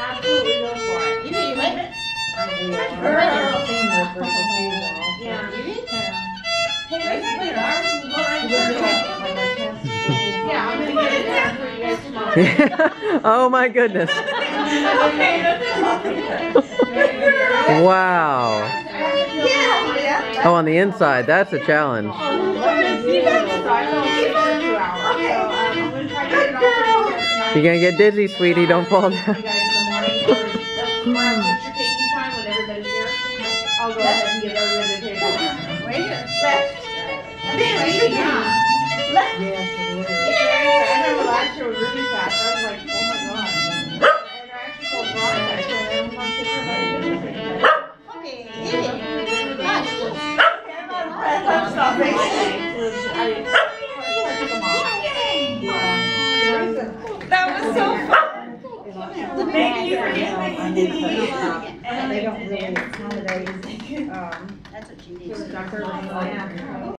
Absolutely go for it. You need it. Yeah. Yeah, I'm gonna get it down for you guys tomorrow. oh my goodness. Wow. Oh, on the inside, that's a challenge. You're gonna get dizzy, sweetie. Don't fall down. You guys morning for tomorrow picture taking time when everybody's here. I'll go ahead and give everybody a paper. Right here. Yeah. I know last year was really fast. I was like, oh my god. And I actually told I said, I'm on picture of everybody. That was so fun. Thank you for They don't really accommodate, um, That's what you need. Dr. Lane.